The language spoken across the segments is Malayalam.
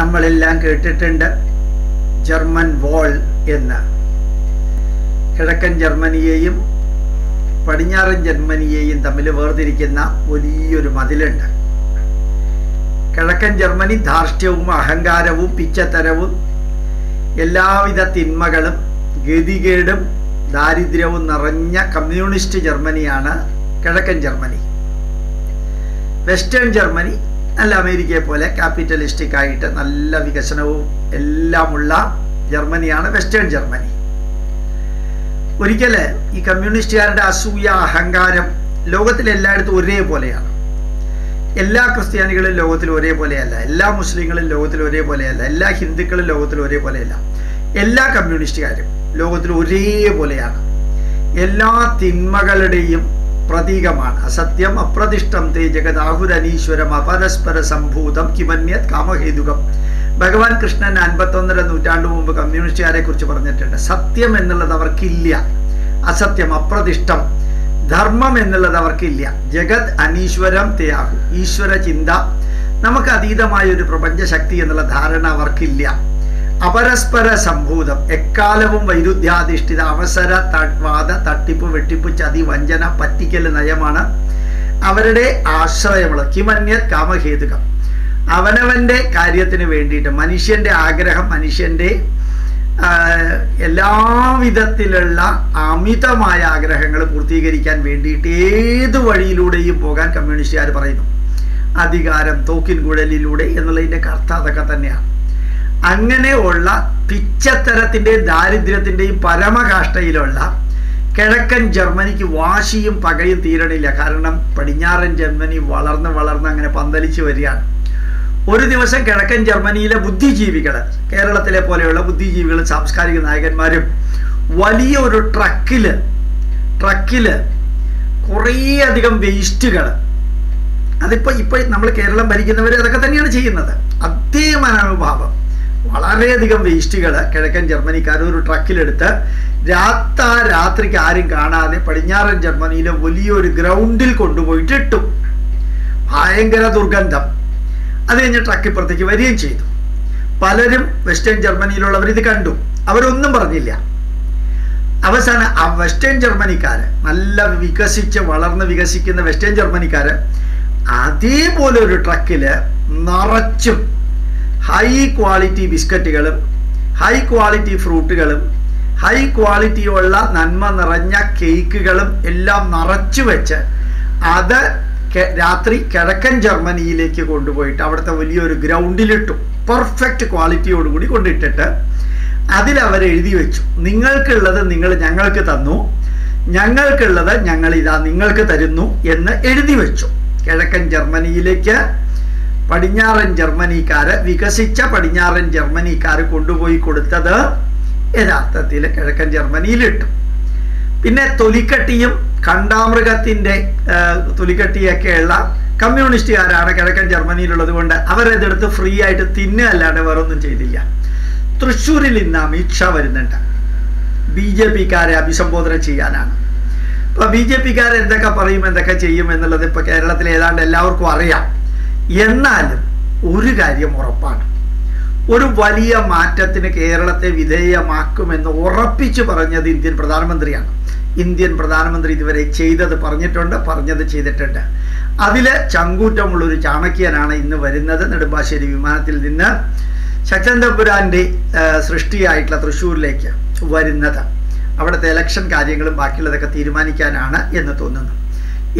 നമ്മളെല്ലാം കേട്ടിട്ടുണ്ട് ജർമ്മൻ വോൾ എന്ന്. കിഴക്കൻ ജർമ്മനിയെയും പടിഞ്ഞാറൻ ജർമ്മനിയെയും തമ്മിൽ വേർതിരിക്കുന്ന വലിയൊരു മതിലുണ്ട്. കിഴക്കൻ ജർമ്മനി ധാർഷ്ട്യവും അഹങ്കാരവും പിച്ചത്തരവും എല്ലാവിധ തിന്മകളും ഗതികേടും ദാരിദ്ര്യവും നിറഞ്ഞ കമ്മ്യൂണിസ്റ്റ് ജർമ്മനിയാണ് കിഴക്കൻ ജർമ്മനി. വെസ്റ്റേൺ ജർമ്മനി നല്ല അമേരിക്കയെ പോലെ ക്യാപിറ്റലിസ്റ്റിക് ആയിട്ട് നല്ല വികസനവും എല്ലാമുള്ള ജർമ്മനിയാണ് വെസ്റ്റേൺ ജർമ്മനി. ഒരിക്കൽ ഈ കമ്മ്യൂണിസ്റ്റുകാരുടെ അസൂയ അഹങ്കാരം ലോകത്തിൽ എല്ലായിടത്തും ഒരേപോലെയാണ്. എല്ലാ ക്രിസ്ത്യാനികളും ലോകത്തിൽ ഒരേപോലെയല്ല എല്ലാ മുസ്ലിങ്ങളും ലോകത്തിൽ ഒരേപോലെയല്ല എല്ലാ ഹിന്ദുക്കളും ലോകത്തിൽ ഒരേപോലെയല്ല. എല്ലാ കമ്മ്യൂണിസ്റ്റുകാരും ലോകത്തിൽ ഒരേപോലെയാണ്. എല്ലാ തിന്മകളുടെയും പ്രതീകമാണ്. അസത്യം അപ്രതിഷ്ഠം തേ ജഗദാഹുരനീശ്വരം അപരസ്പര സംഭൂതം കിമന്യത് കാമഹേതുകം. ഭഗവാൻ കൃഷ്ണൻ അൻപത്തൊന്നര നൂറ്റാണ്ട് മുമ്പ് കമ്മ്യൂണിസ്റ്റുകാരെ കുറിച്ച് പറഞ്ഞിട്ടുണ്ട്. സത്യം എന്നുള്ളത് അവർക്കില്ല. അസത്യം അപ്രതിഷ്ഠം. ധർമ്മം എന്നുള്ളത് അവർക്കില്ല. ജഗത് അനീശ്വരം തേയാഹു ഈശ്വര ചിന്ത. നമുക്ക് അതീതമായ ഒരു പ്രപഞ്ച ശക്തി എന്നുള്ള ധാരണ അവർക്കില്ല. അപരസ്പര സംഭൂതം എക്കാലവും വൈരുദ്ധ്യാധിഷ്ഠിത അവസര വാദ തട്ടിപ്പ് വെട്ടിപ്പ് ചതി വഞ്ചന പറ്റിക്കൽ നയമാണ് അവരുടെ ആശ്രയമുള്ള കിമന്യ കാമഹേതുകം. അവനവന്റെ കാര്യത്തിന് വേണ്ടിയിട്ട് മനുഷ്യന്റെ ആഗ്രഹം മനുഷ്യന്റെ എല്ലാവിധത്തിലുള്ള അമിതമായ ആഗ്രഹങ്ങൾ പൂർത്തീകരിക്കാൻ വേണ്ടിയിട്ട് ഏത് വഴിയിലൂടെയും പോകാൻ കമ്മ്യൂണിസ്റ്റുകാർ പറയുന്നു. അധികാരം തോക്കിൻ കുഴലിലൂടെ എന്നുള്ളതിന്റെ അർത്ഥം അതൊക്കെ തന്നെയാണ്. അങ്ങനെയുള്ള പിച്ചത്തരത്തിന്റെയും ദാരിദ്ര്യത്തിന്റെയും പരമകാഷ്ടയിലുള്ള കിഴക്കൻ ജർമ്മനിക്ക് വാശിയും പകയും തീരണില്ല. കാരണം പടിഞ്ഞാറൻ ജർമ്മനി വളർന്ന് വളർന്ന് അങ്ങനെ പന്തലിച്ച് വരികയാണ്. ഒരു ദിവസം കിഴക്കൻ ജർമ്മനിയിലെ ബുദ്ധിജീവികൾ കേരളത്തിലെ പോലെയുള്ള ബുദ്ധിജീവികളും സാംസ്കാരിക നായകന്മാരും വലിയ ഒരു ട്രക്കിൽ ട്രക്കിൽ കുറേയധികം വേസ്റ്റുകൾ. അതിപ്പോൾ ഇപ്പോൾ നമ്മൾ കേരളം ഭരിക്കുന്നവർ അതൊക്കെ തന്നെയാണ് ചെയ്യുന്നത്. അതേ മനോഭാവം. വളരെയധികം വേസ്റ്റുകൾ കിഴക്കൻ ജർമ്മനിക്കാർ ഒരു ട്രക്കിലെടുത്ത് രാത്ത രാത്രിക്ക് ആരും കാണാതെ പടിഞ്ഞാറൻ ജർമ്മനിയിലെ വലിയൊരു ഗ്രൗണ്ടിൽ കൊണ്ടുപോയിട്ട് ഇട്ടു ഭയങ്കര ദുർഗന്ധം. അത് കഴിഞ്ഞ് ട്രക്ക് ഇപ്പുറത്തേക്ക് വരികയും ചെയ്തു. പലരും വെസ്റ്റേൺ ജർമ്മനിയിലുള്ളവർ ഇത് കണ്ടു. അവരൊന്നും പറഞ്ഞില്ല. അവസാനം ആ വെസ്റ്റേൺ ജർമ്മനിക്കാര് നല്ല വികസിച്ച് വളർന്ന് വികസിക്കുന്ന വെസ്റ്റേൺ ജർമ്മനിക്കാര് അതേപോലെ ഒരു ട്രക്കിൽ നിറച്ചും ഹൈ ക്വാളിറ്റി ബിസ്ക്കറ്റുകളും ഹൈ ക്വാളിറ്റി ഫ്രൂട്ടുകളും ഹൈ ക്വാളിറ്റിയുള്ള നന്മ നിറഞ്ഞ കേക്കുകളും എല്ലാം നിറച്ചു വെച്ച് അത് രാത്രി കിഴക്കൻ ജർമ്മനിയിലേക്ക് കൊണ്ടുപോയിട്ട് അവിടുത്തെ വലിയൊരു ഗ്രൗണ്ടിലിട്ടു. പെർഫെക്റ്റ് ക്വാളിറ്റിയോടുകൂടി കൊണ്ടിട്ടിട്ട് അവർ എഴുതി വെച്ചു. നിങ്ങൾക്കുള്ളത് നിങ്ങൾ ഞങ്ങൾക്ക് തന്നു. ഞങ്ങൾക്കുള്ളത് ഞങ്ങൾ ഇതാ നിങ്ങൾക്ക് തരുന്നു എന്ന് എഴുതി വെച്ചു. കിഴക്കൻ ജർമ്മനിയിലേക്ക് പടിഞ്ഞാറൻ ജർമ്മനിക്കാര് വികസിച്ച പടിഞ്ഞാറൻ ജർമ്മനിക്കാർ കൊണ്ടുപോയി കൊടുത്തത് യഥാർത്ഥത്തിൽ കിഴക്കൻ ജർമ്മനിയിലിട്ടു. പിന്നെ തൊലിക്കട്ടിയും കണ്ടാമൃഗത്തിന്റെ തൊലിക്കട്ടിയൊക്കെയുള്ള കമ്മ്യൂണിസ്റ്റുകാരാണ് കിഴക്കൻ ജർമ്മനിയിലുള്ളത് കൊണ്ട് അവരതെടുത്ത് ഫ്രീ ആയിട്ട് തിന്നുക അല്ലാണ്ട് വേറൊന്നും ചെയ്തില്ല. തൃശ്ശൂരിൽ ഇന്ന് അമിത് ഷാ വരുന്നുണ്ട്. ബി ജെ പിക്കാരെ അഭിസംബോധന ചെയ്യാനാണ്. ഇപ്പൊ ബി ജെ പിക്കാർ എന്തൊക്കെ പറയും എന്തൊക്കെ ചെയ്യും എന്നുള്ളത് ഇപ്പൊ കേരളത്തിൽ ഏതാണ്ട് എല്ലാവർക്കും അറിയാം. എന്നാലും ഒരു കാര്യം ഉറപ്പാണ്. ഒരു വലിയ മാറ്റത്തിന് കേരളത്തെ വിധേയമാക്കുമെന്ന് ഉറപ്പിച്ചു പറഞ്ഞത് ഇന്ത്യൻ പ്രധാനമന്ത്രിയാണ്. ഇന്ത്യൻ പ്രധാനമന്ത്രി ഇതുവരെ ചെയ്തത് പറഞ്ഞിട്ടുണ്ട് പറഞ്ഞത് ചെയ്തിട്ടുണ്ട്. അതിൽ ചങ്കൂറ്റമുള്ള ഒരു ചാണക്യനാണ് ഇന്ന് വരുന്നത് നെടുമ്പാശ്ശേരി വിമാനത്തിൽ നിന്ന് ശക്തന്തപുരാന്റെ സൃഷ്ടിയായിട്ടുള്ള തൃശ്ശൂരിലേക്ക് വരുന്നത്. അവിടുത്തെ ഇലക്ഷൻ കാര്യങ്ങളും ബാക്കിയുള്ളതൊക്കെ തീരുമാനിക്കാനാണ് എന്ന് തോന്നുന്നു.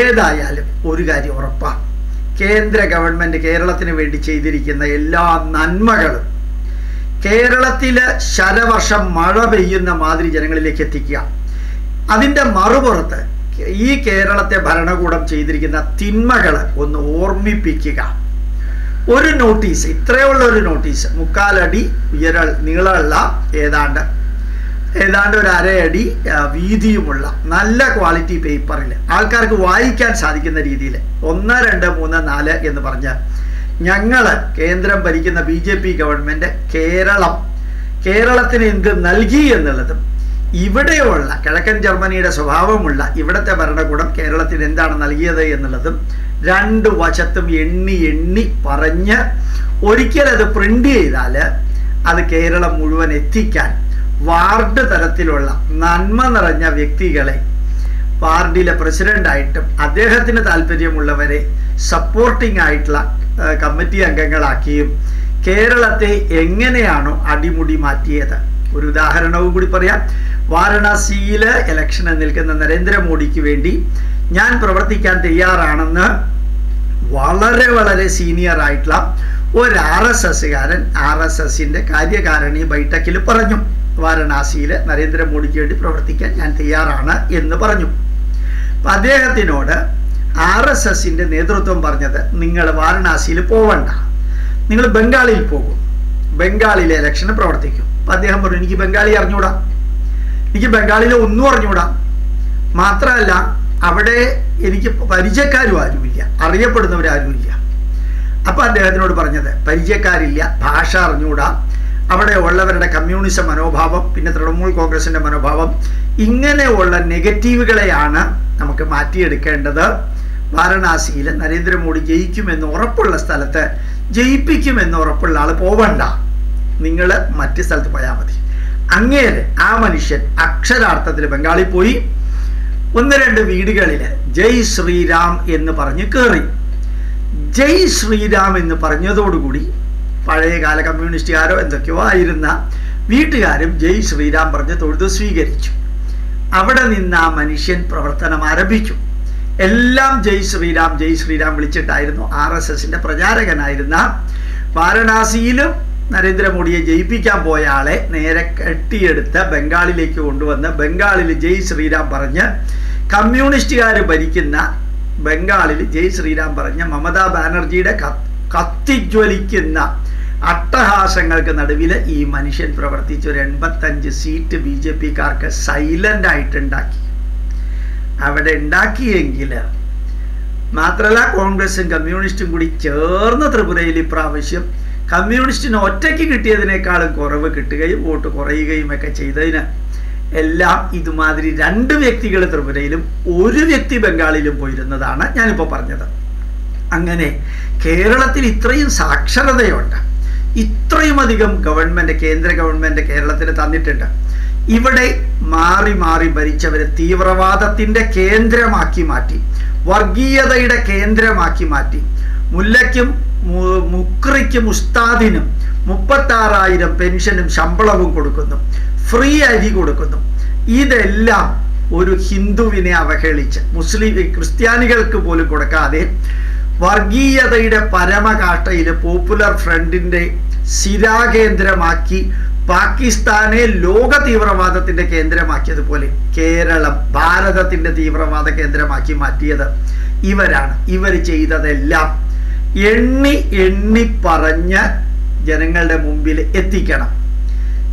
ഏതായാലും ഒരു കാര്യം ഉറപ്പാണ്. കേന്ദ്ര ഗവൺമെന്റ് കേരളത്തിന് വേണ്ടി ചെയ്തിരിക്കുന്ന എല്ലാ നന്മകളും കേരളത്തിൽ ശരവർഷം മഴ പെയ്യുന്ന മാതിരി ജനങ്ങളിലേക്ക് എത്തിക്കുക. അതിന്റെ മറുപുറത്ത് ഈ കേരളത്തെ ഭരണകൂടം ചെയ്തിരിക്കുന്ന തിന്മകൾ ഒന്ന് ഓർമ്മിപ്പിക്കുക. ഒരു നോട്ടീസ് ഇത്രയുള്ള ഒരു നോട്ടീസ് മുക്കാലടി ഉയരൾ നീളമുള്ള ഏതാണ്ട് ഏതാണ്ട് ഒരു അരയടി വീതിയുമുള്ള നല്ല ക്വാളിറ്റി പേപ്പറിൽ ആൾക്കാർക്ക് വായിക്കാൻ സാധിക്കുന്ന രീതിയിൽ ഒന്ന് രണ്ട് മൂന്ന് നാല് എന്ന് പറഞ്ഞ് ഞങ്ങൾ കേന്ദ്രം ഭരിക്കുന്ന B J P government Kerala കേരളത്തിന് എന്ത് നൽകി എന്നുള്ളതും ഇവിടെയുള്ള കിഴക്കൻ ജർമ്മനിയുടെ സ്വഭാവമുള്ള ഇവിടുത്തെ ഭരണകൂടം കേരളത്തിന് എന്താണ് നൽകിയത് എന്നുള്ളതും രണ്ട് വശത്തും എണ്ണി എണ്ണി പറഞ്ഞ് ഒരിക്കലത് പ്രിന്റ് ചെയ്താൽ അത് കേരളം മുഴുവൻ എത്തിക്കാൻ വാർഡ് തലത്തിലുള്ള നന്മ നിറഞ്ഞ വ്യക്തികളെ വാർഡിലെ പ്രസിഡന്റായിട്ടും അദ്ദേഹത്തിന് താല്പര്യമുള്ളവരെ സപ്പോർട്ടിംഗ് ആയിട്ടുള്ള കമ്മിറ്റി അംഗങ്ങളാക്കിയും കേരളത്തെ എങ്ങനെയാണോ അടിമുടി മാറ്റിയത്. ഒരു ഉദാഹരണവും കൂടി പറയാം. വാരണാസിയിൽ ഇലക്ഷന് നിൽക്കുന്ന നരേന്ദ്രമോദിക്ക് വേണ്ടി ഞാൻ പ്രവർത്തിക്കാൻ തയ്യാറാണെന്ന് വളരെ വളരെ സീനിയർ ആയിട്ടുള്ള ഒരു ആർ എസ് എസ്സുകാരൻ ആർ എസ് എസിന്റെ കാര്യകാരണി ബൈഠക്കിൽ പറഞ്ഞു. വാരണാസിയിൽ നരേന്ദ്രമോദിക്ക് വേണ്ടി പ്രവർത്തിക്കാൻ ഞാൻ തയ്യാറാണ് എന്ന് പറഞ്ഞു. അപ്പം അദ്ദേഹത്തിനോട് ആർ എസ് എസിന്റെ നേതൃത്വം പറഞ്ഞത് നിങ്ങൾ വാരണാസിയിൽ പോവണ്ട. നിങ്ങൾ ബംഗാളിൽ പോകും. ബംഗാളിലെ ഇലക്ഷന് പ്രവർത്തിക്കും. അപ്പം അദ്ദേഹം പറഞ്ഞു എനിക്ക് ബംഗാളി അറിഞ്ഞൂടാ. എനിക്ക് ബംഗാളിലെ ഒന്നും അറിഞ്ഞൂടാ. മാത്രമല്ല അവിടെ എനിക്ക് പരിചയക്കാരും ആരുമില്ല. അറിയപ്പെടുന്നവരാരുമില്ല. അപ്പം അദ്ദേഹത്തിനോട് പറഞ്ഞത് പരിചയക്കാരില്ല ഭാഷ അറിഞ്ഞൂടാ. അവിടെ ഉള്ളവരുടെ കമ്മ്യൂണിസം മനോഭാവം പിന്നെ തൃണമൂൽ കോൺഗ്രസിന്റെ മനോഭാവം ഇങ്ങനെയുള്ള നെഗറ്റീവുകളെയാണ് നമുക്ക് മാറ്റിയെടുക്കേണ്ടത്. വാരണാസിയിൽ നരേന്ദ്രമോദി ജയിക്കുമെന്ന് ഉറപ്പുള്ള സ്ഥലത്ത് ജയിപ്പിക്കുമെന്ന് ഉറപ്പുള്ള ആൾ പോവണ്ട. നിങ്ങൾ മറ്റ് സ്ഥലത്ത് പോയാൽ മതി. അങ്ങേര് ആ മനുഷ്യൻ അക്ഷരാർത്ഥത്തിൽ ബംഗാളിൽ പോയി. ഒന്ന് രണ്ട് വീടുകളിൽ ജയ് ശ്രീരാം എന്ന് പറഞ്ഞ് കയറി ജയ് ശ്രീരാം എന്ന് പറഞ്ഞതോടുകൂടി പഴയകാല കമ്മ്യൂണിസ്റ്റുകാരോ എന്തൊക്കെയോ ആയിരുന്ന വീട്ടുകാരും ജയ് ശ്രീരാം പറഞ്ഞ് തൊഴുത് സ്വീകരിച്ചു. അവിടെ നിന്ന് ആ മനുഷ്യൻ പ്രവർത്തനം ആരംഭിച്ചു. എല്ലാം ജയ് ശ്രീരാം ജയ് ശ്രീരാം വിളിച്ചിട്ടായിരുന്നു ആർ എസ് എസിന്റെ പ്രചാരകനായിരുന്ന വാരണാസിയിലും നരേന്ദ്രമോദിയെ ജയിപ്പിക്കാൻ പോയ ആളെ നേരെ കെട്ടിയെടുത്ത് ബംഗാളിലേക്ക് കൊണ്ടുവന്ന് ബംഗാളിൽ ജയ് ശ്രീരാം പറഞ്ഞ് കമ്മ്യൂണിസ്റ്റുകാർ ഭരിക്കുന്ന ബംഗാളിൽ ജയ് ശ്രീരാം പറഞ്ഞ മമതാ ബാനർജിയുടെ കത്തിജ്വലിക്കുന്ന അട്ടഹാസങ്ങൾക്ക് നടുവിൽ ഈ മനുഷ്യൻ പ്രവർത്തിച്ച ഒരു എൺപത്തഞ്ച് സീറ്റ് ബി ജെ പിക്കാർക്ക് സൈലന്റ് ആയിട്ട് ഉണ്ടാക്കി അവിടെ ഉണ്ടാക്കിയെങ്കിൽ മാത്രമല്ല കോൺഗ്രസും കമ്മ്യൂണിസ്റ്റും കൂടി ചേർന്ന ത്രിപുരയിൽ ഇപ്രാവശ്യം കമ്മ്യൂണിസ്റ്റിന് ഒറ്റയ്ക്ക് കിട്ടിയതിനേക്കാളും കുറവ് കിട്ടുകയും വോട്ട് കുറയുകയും ഒക്കെ ചെയ്തതിന് എല്ലാം ഇതുമാതിരി രണ്ട് വ്യക്തികൾ ത്രിപുരയിലും ഒരു വ്യക്തി ബംഗാളിലും പോയിരുന്നതാണ് ഞാനിപ്പോൾ പറഞ്ഞത്. അങ്ങനെ കേരളത്തിൽ ഇത്രയും സാക്ഷരതയുണ്ട്. ഇത്രയും അധികം ഗവൺമെന്റ് കേന്ദ്ര ഗവൺമെന്റ് കേരളത്തിന് തന്നിട്ടുണ്ട്. ഇവിടെ മാറി മാറി ഭരിച്ചവരെ തീവ്രവാദത്തിന്റെ കേന്ദ്രമാക്കി മാറ്റി വർഗീയതയുടെ കേന്ദ്രമാക്കി മാറ്റി. മുല്ലയ്ക്കും മുക്രിക്കും ഉസ്താദിനും മുപ്പത്താറായിരം പെൻഷനും ശമ്പളവും കൊടുക്കുന്നു. ഫ്രീ അരി കൊടുക്കുന്നു. ഇതെല്ലാം ഒരു ഹിന്ദുവിനെ അവഹേളിച്ച് മുസ്ലിം ക്രിസ്ത്യാനികൾക്ക് പോലും കൊടുക്കാതെ വർഗീയതയുടെ പരമകാഷ്ടയിൽ പോപ്പുലർ ഫ്രണ്ടിന്റെ സ്ഥിരാകേന്ദ്രമാക്കി പാകിസ്ഥാനെ ലോക തീവ്രവാദത്തിന്റെ കേന്ദ്രമാക്കിയതുപോലെ കേരളം ഭാരതത്തിന്റെ തീവ്രവാദ കേന്ദ്രമാക്കി മാറ്റിയത് ഇവരാണ്. ഇവർ ചെയ്തതെല്ലാം എണ്ണി എണ്ണി പറഞ്ഞ് ജനങ്ങളുടെ മുമ്പിൽ എത്തിക്കണം.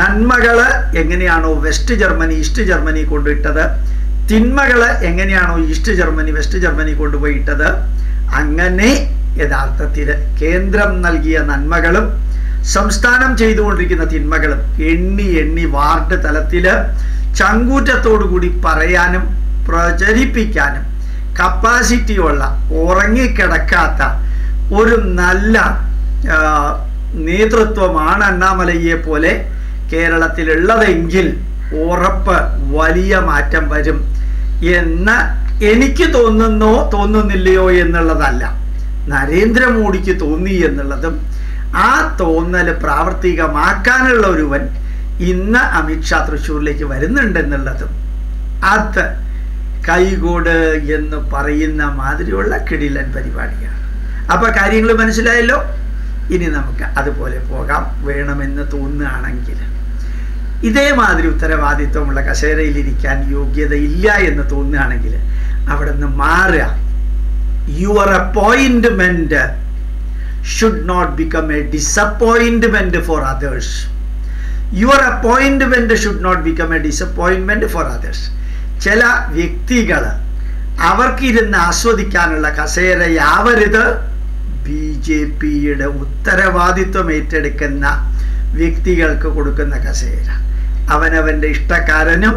നന്മകൾ എങ്ങനെയാണോ വെസ്റ്റ് ജർമ്മനി ഈസ്റ്റ് ജർമ്മനി കൊണ്ടിട്ടത്? തിന്മകൾ എങ്ങനെയാണോ ഈസ്റ്റ് ജർമ്മനി വെസ്റ്റ് ജർമ്മനി കൊണ്ടുപോയിട്ടത്? അങ്ങനെ യഥാർത്ഥത്തിൽ കേന്ദ്രം നൽകിയ നന്മകളും സംസ്ഥാനം ചെയ്തുകൊണ്ടിരിക്കുന്ന തിന്മകളും എണ്ണി എണ്ണി വാർഡ് തലത്തിൽ ചങ്കൂറ്റത്തോടു കൂടി പറയാനും പ്രചരിപ്പിക്കാനും കപ്പാസിറ്റിയുള്ള ഉറങ്ങിക്കിടക്കാത്ത ഒരു നല്ല നേതൃത്വമാണ് അണ്ണാമലയെ പോലെ കേരളത്തിലുള്ളതെങ്കിൽ ഉറപ്പ് വലിയ മാറ്റം വരും എന്ന് എനിക്ക് തോന്നുന്നോ തോന്നുന്നില്ലയോ എന്നുള്ളതല്ല. നരേന്ദ്രമോദിക്ക് തോന്നി എന്നുള്ളതും ആ തോന്നൽ പ്രാവർത്തികമാക്കാനുള്ള ഒരുവൻ ഇന്ന് അമിത്ഷാ തൃശ്ശൂരിലേക്ക് വരുന്നുണ്ടെന്നുള്ളതും അത് കൈകൂട് എന്ന് പറയുന്ന മാതിരിയുള്ള കിടിലൻ പരിപാടിയാണ്. അപ്പൊ കാര്യങ്ങൾ മനസ്സിലായല്ലോ? ഇനി നമുക്ക് അതുപോലെ പോകാം. വേണമെന്ന് തോന്നുകയാണെങ്കിൽ. ഇതേമാതിരി ഉത്തരവാദിത്വമുള്ള കസേരയിലിരിക്കാൻ യോഗ്യതയില്ല എന്ന് തോന്നുകയാണെങ്കിൽ അവിടെ നിന്ന് മാറുക. Your appointment should not become a disappointment for others. Your appointment should not become a disappointment for others ചില വ്യക്തികൾ അവർക്കിരുന്ന് ആസ്വദിക്കാനുള്ള കസേരയാവരുത് ബി ജെ പിയുടെ ഉത്തരവാദിത്വം ഏറ്റെടുക്കുന്ന വ്യക്തികൾക്ക് കൊടുക്കുന്ന കസേര. അവനവന്റെ ഇഷ്ടക്കാരനും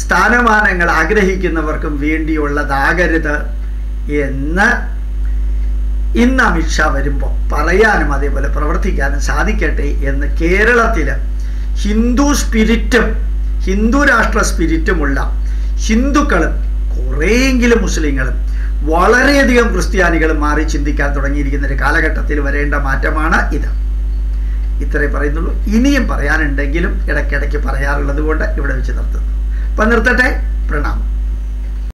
സ്ഥാനമാനങ്ങൾ ആഗ്രഹിക്കുന്നവർക്കും വേണ്ടിയുള്ളതാകരുത് എന്ന് ഇന്ന് അമിത്ഷാ വരുമ്പോൾ പറയാനും അതേപോലെ പ്രവർത്തിക്കാനും സാധിക്കട്ടെ എന്ന് കേരളത്തിൽ ഹിന്ദു സ്പിരിറ്റും ഹിന്ദു രാഷ്ട്ര സ്പിരിറ്റുമുള്ള ഹിന്ദുക്കളും കുറേയെങ്കിലും മുസ്ലിങ്ങളും വളരെയധികം ക്രിസ്ത്യാനികളും മാറി ചിന്തിക്കാൻ തുടങ്ങിയിരിക്കുന്ന ഒരു കാലഘട്ടത്തിൽ വരേണ്ട മാറ്റമാണ് ഇത്. ഇത്രേ പറയുന്നുള്ളൂ. ഇനിയും പറയാനുണ്ടെങ്കിലും ഇടയ്ക്കിടയ്ക്ക് പറയാറുള്ളത് കൊണ്ട് ഇവിടെ വെച്ച് നിർത്തുന്നു. അപ്പം നിർത്തട്ടെ. പ്രണാമം.